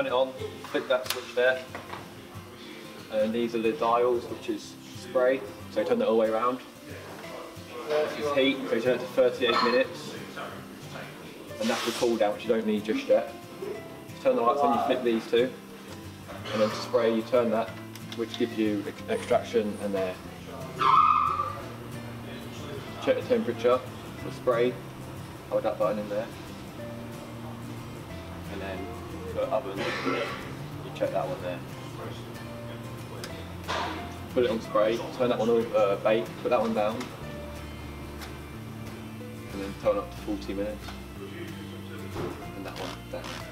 turn it on, click that switch there. And these are the dials, which is spray, so you turn it all the way around. This is heat, so you turn it to 38 minutes. And that's the cool down, which you don't need just yet. Turn the lights on, you flip these two. And then to spray, you turn that, which gives you extraction and air. Check the temperature for spray, hold that button in there. And then for oven, you check that one there. Put it on spray, turn that one over, uh, bake, put that one down. And then turn up to 40 minutes. And that one down.